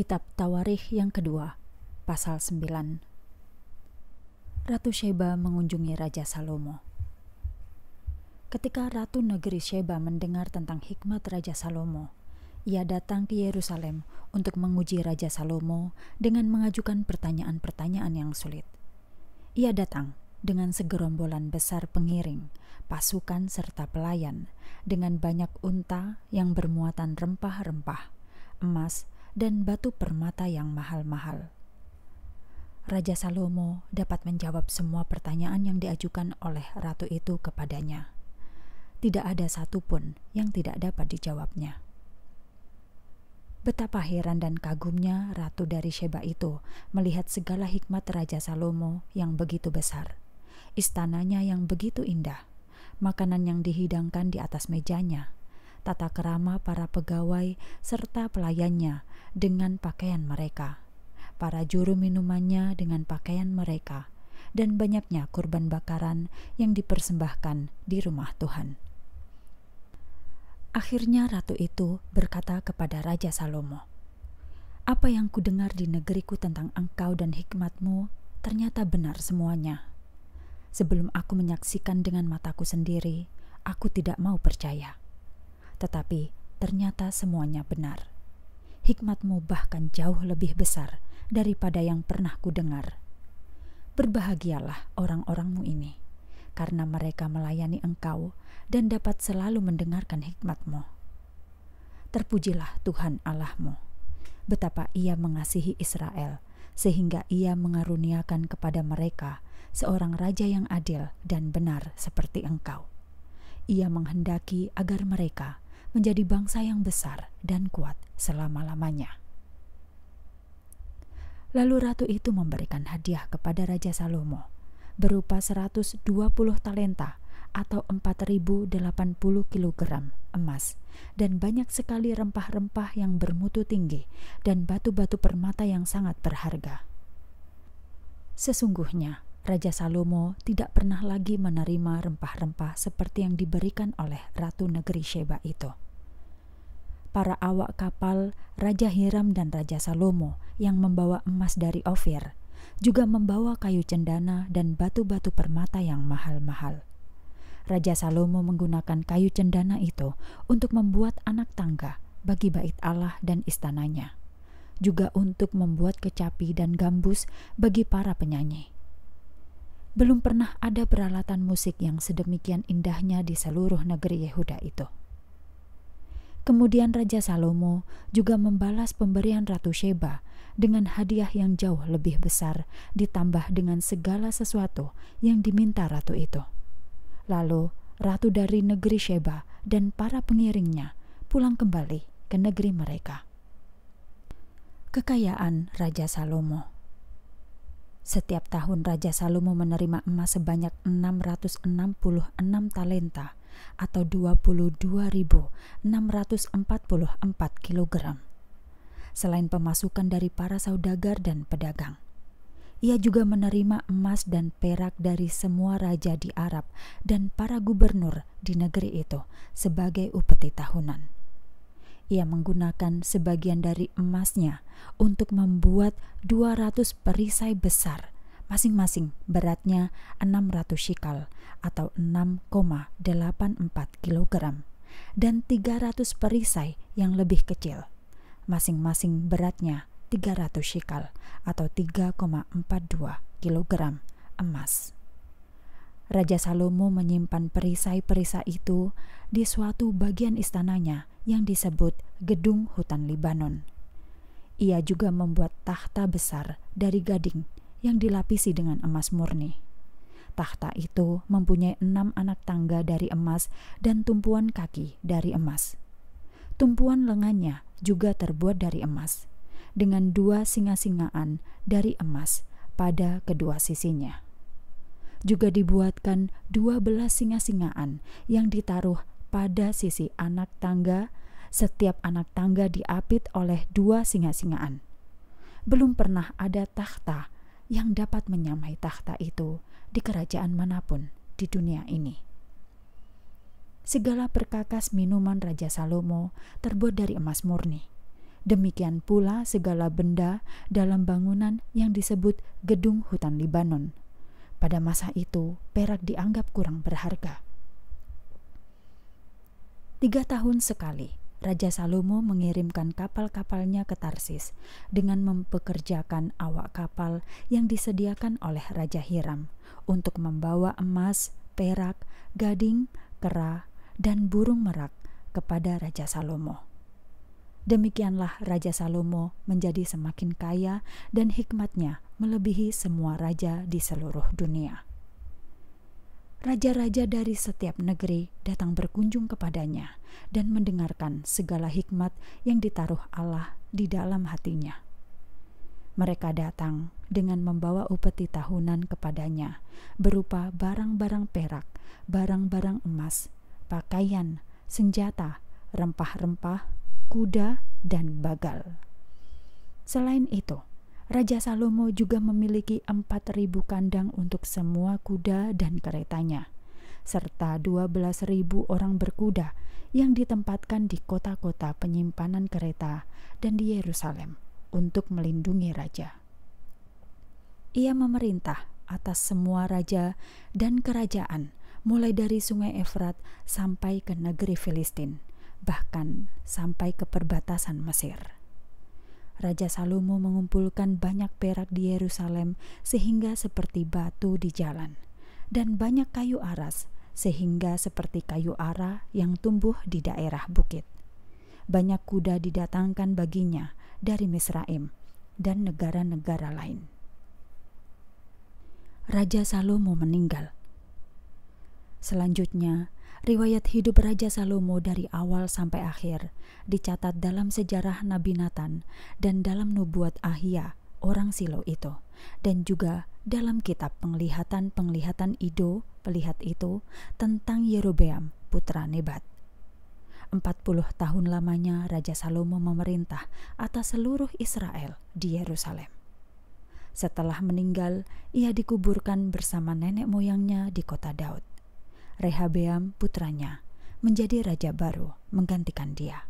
Kitab Tawarikh yang kedua, pasal 9. Ratu Sheba mengunjungi Raja Salomo. Ketika Ratu Negeri Sheba mendengar tentang hikmat Raja Salomo, ia datang ke Yerusalem untuk menguji Raja Salomo dengan mengajukan pertanyaan-pertanyaan yang sulit. Ia datang dengan segerombolan besar pengiring, pasukan serta pelayan, dengan banyak unta yang bermuatan rempah-rempah, emas, dan batu permata yang mahal-mahal. Raja Salomo dapat menjawab semua pertanyaan yang diajukan oleh ratu itu kepadanya. Tidak ada satupun yang tidak dapat dijawabnya. Betapa heran dan kagumnya ratu dari Sheba itu melihat segala hikmat Raja Salomo yang begitu besar, istananya yang begitu indah, makanan yang dihidangkan di atas mejanya, tata kerama para pegawai serta pelayannya dengan pakaian mereka, para juru minumannya dengan pakaian mereka, dan banyaknya kurban bakaran yang dipersembahkan di rumah Tuhan. Akhirnya ratu itu berkata kepada Raja Salomo, Apa yang kudengar di negeriku tentang engkau dan hikmatmu ternyata benar semuanya. Sebelum aku menyaksikan dengan mataku sendiri, aku tidak mau percaya. Tetapi ternyata semuanya benar hikmatmu bahkan jauh lebih besar daripada yang pernah kudengar. Berbahagialah orang-orangmu ini, karena mereka melayani engkau dan dapat selalu mendengarkan hikmatmu. Terpujilah Tuhan Allahmu, betapa ia mengasihi Israel, sehingga ia mengaruniakan kepada mereka seorang raja yang adil dan benar seperti engkau. Ia menghendaki agar mereka menjadi bangsa yang besar dan kuat selama-lamanya. Lalu ratu itu memberikan hadiah kepada Raja Salomo berupa 120 talenta atau 4080 kg emas dan banyak sekali rempah-rempah yang bermutu tinggi dan batu-batu permata yang sangat berharga. Sesungguhnya Raja Salomo tidak pernah lagi menerima rempah-rempah seperti yang diberikan oleh Ratu Negeri Sheba itu. Para awak kapal Raja Hiram dan Raja Salomo yang membawa emas dari Ofir juga membawa kayu cendana dan batu-batu permata yang mahal-mahal. Raja Salomo menggunakan kayu cendana itu untuk membuat anak tangga bagi bait Allah dan istananya, juga untuk membuat kecapi dan gambus bagi para penyanyi. Belum pernah ada peralatan musik yang sedemikian indahnya di seluruh negeri Yehuda itu. Kemudian Raja Salomo juga membalas pemberian Ratu Sheba dengan hadiah yang jauh lebih besar, ditambah dengan segala sesuatu yang diminta ratu itu. Lalu ratu dari negeri Sheba dan para pengiringnya pulang kembali ke negeri mereka. Kekayaan Raja Salomo setiap tahun Raja Salomo menerima emas sebanyak 666 talenta atau 22.644 kg. Selain pemasukan dari para saudagar dan pedagang, ia juga menerima emas dan perak dari semua raja di Arab dan para gubernur di negeri itu sebagai upeti tahunan ia menggunakan sebagian dari emasnya untuk membuat 200 perisai besar, masing-masing beratnya 600 shikal atau 6,84 kg, dan 300 perisai yang lebih kecil, masing-masing beratnya 300 shikal atau 3,42 kg emas. Raja Salomo menyimpan perisai-perisai itu di suatu bagian istananya yang disebut Gedung Hutan Libanon. Ia juga membuat tahta besar dari gading yang dilapisi dengan emas murni. Tahta itu mempunyai enam anak tangga dari emas dan tumpuan kaki dari emas. Tumpuan lengannya juga terbuat dari emas, dengan dua singa-singaan dari emas pada kedua sisinya juga dibuatkan dua belas singa-singaan yang ditaruh pada sisi anak tangga. Setiap anak tangga diapit oleh dua singa-singaan. Belum pernah ada takhta yang dapat menyamai takhta itu di kerajaan mana pun di dunia ini. Segala perkakas minuman Raja Salomo terbuat dari emas murni, Demikian pula segala benda dalam bangunan yang disebut gedung hutan Libanon. Pada masa itu, perak dianggap kurang berharga. Tiga tahun sekali, Raja Salomo mengirimkan kapal-kapalnya ke Tarsis dengan mempekerjakan awak kapal yang disediakan oleh Raja Hiram untuk membawa emas, perak, gading, kera, dan burung merak kepada Raja Salomo. Demikianlah Raja Salomo menjadi semakin kaya dan hikmatnya melebihi semua raja di seluruh dunia. Raja-raja dari setiap negeri datang berkunjung kepadanya dan mendengarkan segala hikmat yang ditaruh Allah di dalam hatinya. Mereka datang dengan membawa upeti tahunan kepadanya, berupa barang-barang perak, barang-barang emas, pakaian, senjata, rempah-rempah, kuda, dan bagal. Selain itu, Raja Salomo juga memiliki 4.000 kandang untuk semua kuda dan keretanya, serta 12.000 orang berkuda yang ditempatkan di kota-kota penyimpanan kereta dan di Yerusalem untuk melindungi raja. Ia memerintah atas semua raja dan kerajaan, mulai dari sungai Efrat sampai ke negeri Filistin, bahkan sampai ke perbatasan Mesir. Raja Salomo mengumpulkan banyak perak di Yerusalem sehingga seperti batu di jalan, dan banyak kayu aras sehingga seperti kayu ara yang tumbuh di daerah bukit. Banyak kuda didatangkan baginya dari Misraim dan negara-negara lain. Raja Salomo meninggal. Selanjutnya, Riwayat hidup Raja Salomo dari awal sampai akhir dicatat dalam sejarah Nabi Nathan dan dalam nubuat Ahia, orang Silo itu, dan juga dalam kitab penglihatan-penglihatan Ido, pelihat itu, tentang Yerobeam, putra Nebat. 40 tahun lamanya Raja Salomo memerintah atas seluruh Israel di Yerusalem. Setelah meninggal, ia dikuburkan bersama nenek moyangnya di kota Daud. Rehabeam putranya menjadi raja baru menggantikan dia.